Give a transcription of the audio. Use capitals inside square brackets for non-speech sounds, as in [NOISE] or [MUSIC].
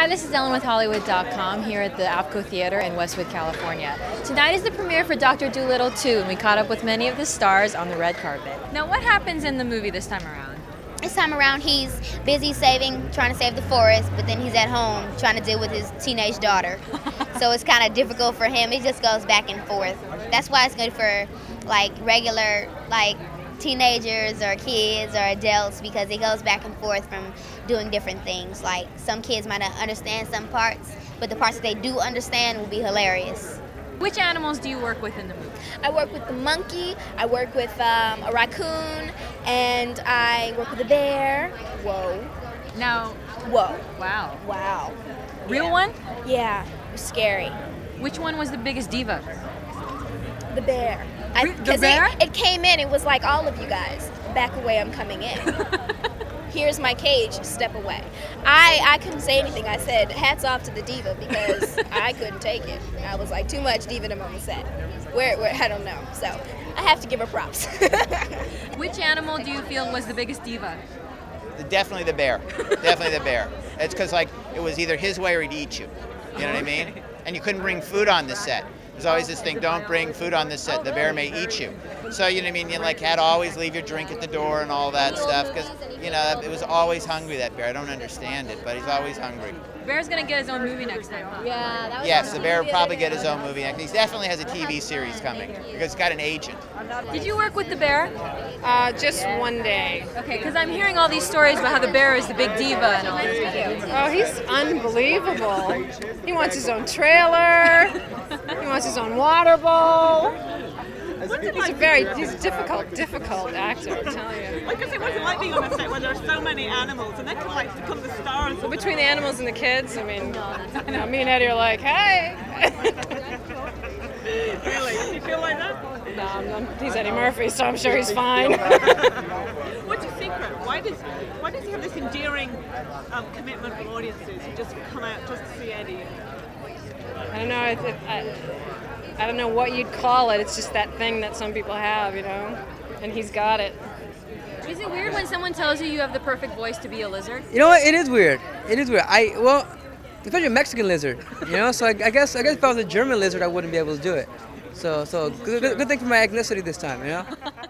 Hi, this is Ellen with Hollywood.com here at the APCO Theater in Westwood, California. Tonight is the premiere for Dr. Dolittle 2, and we caught up with many of the stars on the red carpet. Now, what happens in the movie this time around? This time around, he's busy saving, trying to save the forest, but then he's at home trying to deal with his teenage daughter. [LAUGHS] so it's kind of difficult for him. It just goes back and forth. That's why it's good for like regular, like teenagers or kids or adults because it goes back and forth from doing different things. Like some kids might not understand some parts, but the parts that they do understand will be hilarious. Which animals do you work with in the movie? I work with the monkey, I work with um, a raccoon, and I work with a bear. Whoa. Now, Whoa. wow. Wow. Real Yeah. one? Yeah, it was scary. Which one was the biggest diva? The bear. I, Re- the 'cause bear? It, it came in, it was like all of you guys. Back away, I'm coming in. [LAUGHS] Here's my cage, step away. I, I couldn't say anything. I said, hats off to the diva because [LAUGHS] I couldn't take it. I was like, too much diva on the set. Where, where, I don't know. So I have to give her props. [LAUGHS] Which animal do you feel was the biggest diva? Definitely the bear. Definitely the bear. It's because like it was either his way or he'd eat you. You know what I mean? And you couldn't bring food on the set. There's always this thing: don't bring food on the set. The bear may eat you. So you know what I mean? You like had to always leave your drink at the door and all that stuff because you know it was always hungry. That bear. I don't understand it, but he's always hungry. Bear's gonna get his own movie next time, huh? yeah, that was Yes, the bear will probably get his own movie next. He definitely has a TV series coming because he's got an agent. Did you work with the bear? Uh, just one day. Okay, because I'm hearing all these stories about how the bear is the big diva and all this. Oh, he's unbelievable. He wants his own trailer. He wants his own water bowl. He's a very he's difficult, difficult actor, I'm telling you. I guess it wasn't like being on a set where there are so many animals and they can like become the stars. Well, between the animals and the kids, I mean, you know, me and Eddie are like, hey. [LAUGHS] Really? You feel like that? no, I'm not, he's Eddie Murphy, so I'm sure he's fine. [LAUGHS] What's your secret? Why does why does he have this endearing um, commitment from audiences who just come out just to see Eddie? I don't know. It, it, I, I don't know what you'd call it. It's just that thing that some people have, you know, and he's got it. Is it weird when someone tells you you have the perfect voice to be a lizard? You know what? It is weird. It is weird. I well, especially a Mexican lizard. You know, so I, I guess I guess if I was a German lizard, I wouldn't be able to do it. So so good, good, good thing for my ethnicity this time. You know. [LAUGHS]